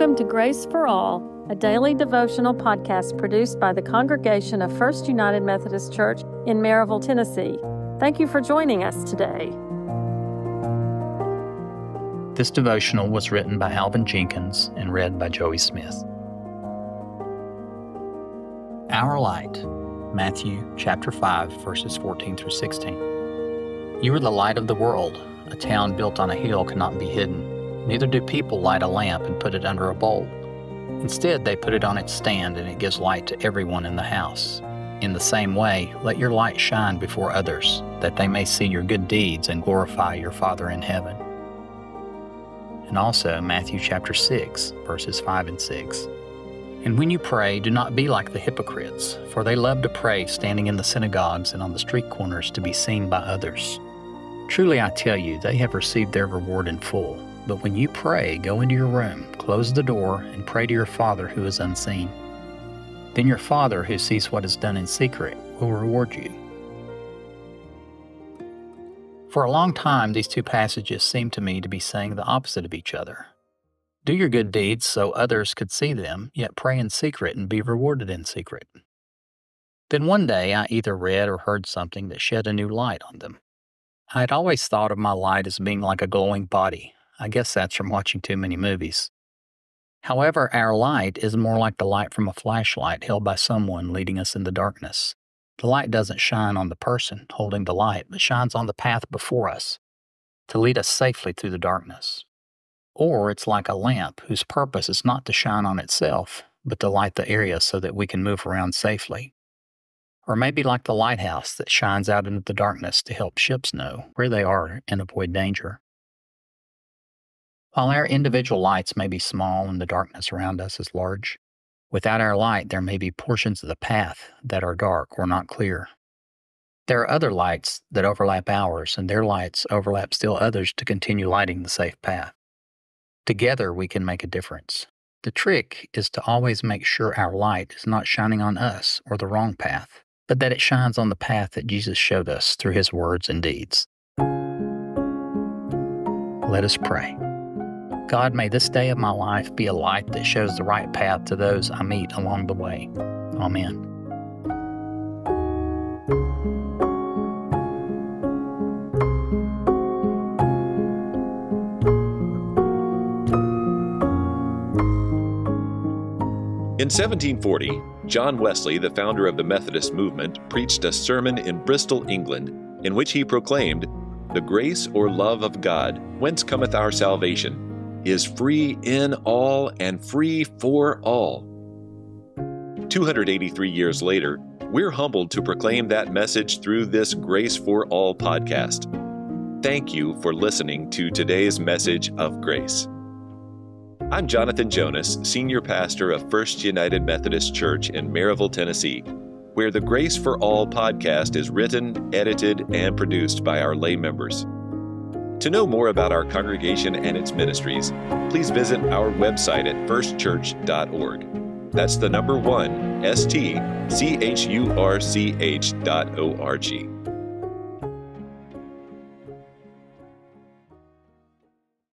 Welcome to Grace for All, a daily devotional podcast produced by the congregation of First United Methodist Church in Maryville, Tennessee. Thank you for joining us today. This devotional was written by Alvin Jenkins and read by Joey Smith. Our Light, Matthew chapter 5, verses 14 through 16. You are the light of the world. A town built on a hill cannot be hidden. Neither do people light a lamp and put it under a bowl. Instead, they put it on its stand and it gives light to everyone in the house. In the same way, let your light shine before others, that they may see your good deeds and glorify your Father in heaven. And also Matthew chapter 6, verses 5 and 6. And when you pray, do not be like the hypocrites, for they love to pray standing in the synagogues and on the street corners to be seen by others. Truly I tell you, they have received their reward in full. But when you pray, go into your room, close the door, and pray to your Father who is unseen. Then your Father who sees what is done in secret will reward you. For a long time, these two passages seemed to me to be saying the opposite of each other. Do your good deeds so others could see them, yet pray in secret and be rewarded in secret. Then one day I either read or heard something that shed a new light on them. I had always thought of my light as being like a glowing body, I guess that's from watching too many movies. However, our light is more like the light from a flashlight held by someone leading us in the darkness. The light doesn't shine on the person holding the light, but shines on the path before us to lead us safely through the darkness. Or it's like a lamp whose purpose is not to shine on itself, but to light the area so that we can move around safely. Or maybe like the lighthouse that shines out into the darkness to help ships know where they are and avoid danger. While our individual lights may be small and the darkness around us is large, without our light there may be portions of the path that are dark or not clear. There are other lights that overlap ours, and their lights overlap still others to continue lighting the safe path. Together we can make a difference. The trick is to always make sure our light is not shining on us or the wrong path, but that it shines on the path that Jesus showed us through his words and deeds. Let us pray. God, may this day of my life be a light that shows the right path to those I meet along the way. Amen. In 1740, John Wesley, the founder of the Methodist movement, preached a sermon in Bristol, England, in which he proclaimed, The grace or love of God, whence cometh our salvation, is free in all and free for all. 283 years later, we're humbled to proclaim that message through this Grace for All podcast. Thank you for listening to today's message of grace. I'm Jonathan Jonas, Senior Pastor of First United Methodist Church in Maryville, Tennessee, where the Grace for All podcast is written, edited, and produced by our lay members. To know more about our congregation and its ministries, please visit our website at firstchurch.org. That's the number one, S T C H U R C H dot O R G.